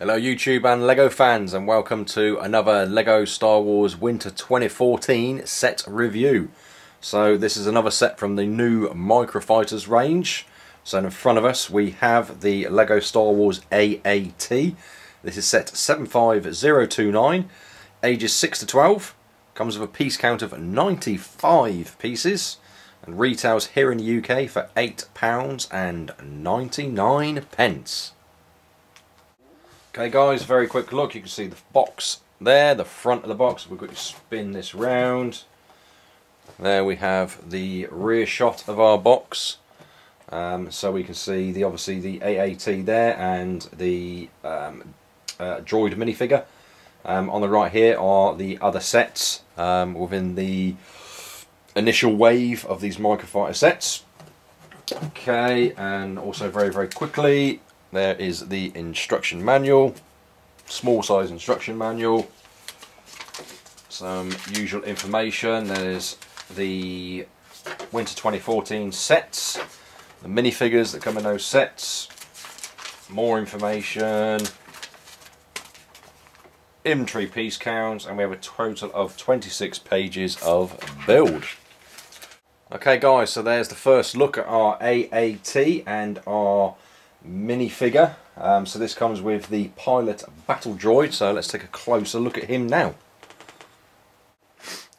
Hello YouTube and LEGO fans and welcome to another LEGO Star Wars Winter 2014 set review. So this is another set from the new Microfighters range. So in front of us we have the LEGO Star Wars AAT. This is set 75029, ages 6 to 12, comes with a piece count of 95 pieces and retails here in the UK for £8 and 99 pence. Okay guys, very quick look, you can see the box there, the front of the box, we've got to spin this round. There we have the rear shot of our box. Um, so we can see the obviously the AAT there and the um, uh, droid minifigure. Um, on the right here are the other sets um, within the initial wave of these microfighter sets. Okay, and also very very quickly there is the instruction manual, small size instruction manual, some usual information, there's the Winter 2014 sets, the minifigures that come in those sets, more information, inventory piece counts, and we have a total of 26 pages of build. Okay guys, so there's the first look at our AAT and our minifigure. Um, so this comes with the pilot battle droid, so let's take a closer look at him now.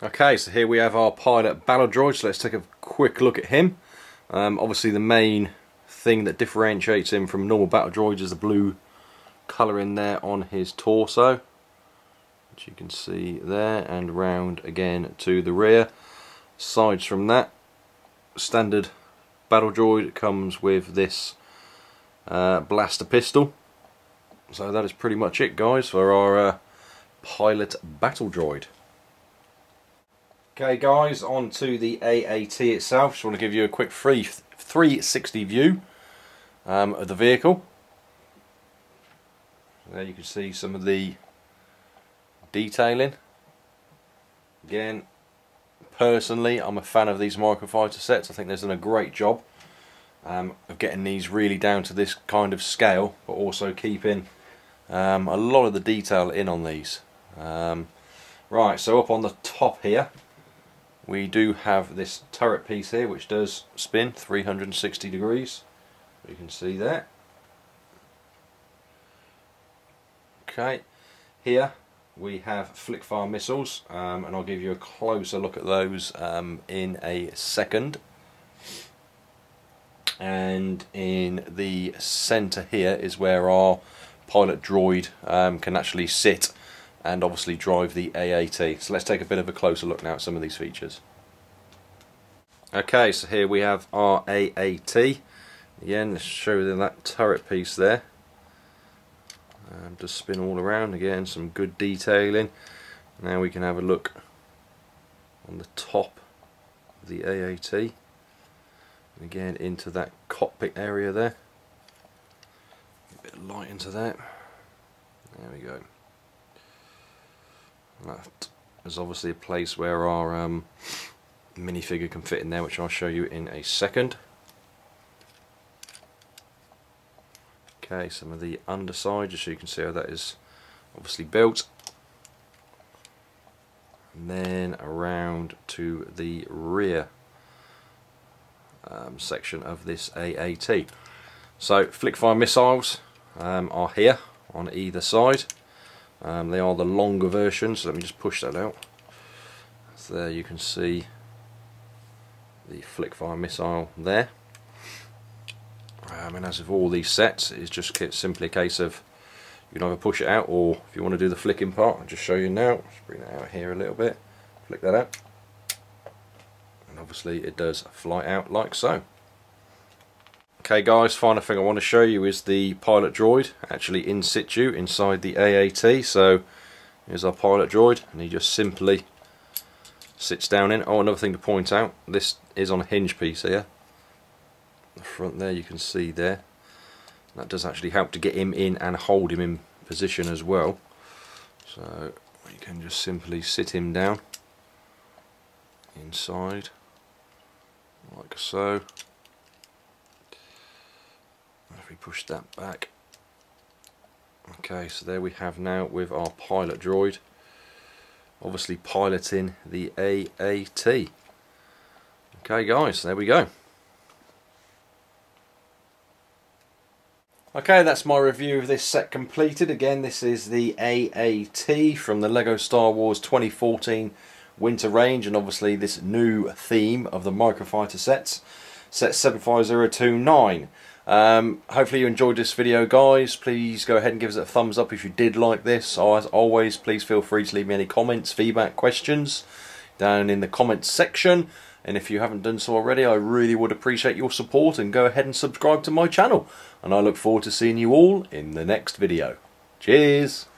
Okay, so here we have our pilot battle droid, so let's take a quick look at him. Um, obviously the main thing that differentiates him from normal battle droids is the blue colouring there on his torso. Which you can see there, and round again to the rear. Sides from that, standard battle droid comes with this uh, blaster pistol. So that is pretty much it guys for our uh, pilot battle droid. Okay guys, on to the AAT itself. Just want to give you a quick free 360 view um, of the vehicle. There you can see some of the detailing. Again, personally, I'm a fan of these microfighter sets. I think they've done a great job um, of getting these really down to this kind of scale but also keeping um, a lot of the detail in on these. Um, right so up on the top here we do have this turret piece here which does spin 360 degrees. You can see that. Okay here we have flickfire missiles um, and I'll give you a closer look at those um, in a second and in the center here is where our pilot droid um, can actually sit and obviously drive the AAT. So let's take a bit of a closer look now at some of these features. Okay, so here we have our AAT. Again, let's show you that turret piece there. Um, just spin all around again, some good detailing. Now we can have a look on the top of the AAT again into that cockpit area there. A bit of light into that. There we go. That is obviously a place where our um, minifigure can fit in there which I'll show you in a second. Okay some of the underside just so you can see how that is obviously built. And then around to the rear um, section of this AAT. So flickfire missiles um, are here on either side. Um, they are the longer version, So let me just push that out. So there you can see the flickfire missile there. Um, and as with all these sets, it's just simply a case of you can either push it out or if you want to do the flicking part, I'll just show you now. Just bring that out here a little bit. Flick that out obviously it does fly out like so. Okay guys, final thing I want to show you is the pilot droid actually in situ inside the AAT. So here's our pilot droid and he just simply sits down in. Oh another thing to point out, this is on a hinge piece here. The front there you can see there. That does actually help to get him in and hold him in position as well. So you can just simply sit him down inside like so. If we push that back, Okay, so there we have now with our pilot droid, obviously piloting the AAT. Okay guys, there we go. Okay, that's my review of this set completed. Again, this is the AAT from the LEGO Star Wars 2014 winter range and obviously this new theme of the Microfighter sets, set 75029. Um, hopefully you enjoyed this video guys. Please go ahead and give us a thumbs up if you did like this. As always, please feel free to leave me any comments, feedback, questions down in the comments section. And if you haven't done so already, I really would appreciate your support and go ahead and subscribe to my channel. And I look forward to seeing you all in the next video. Cheers!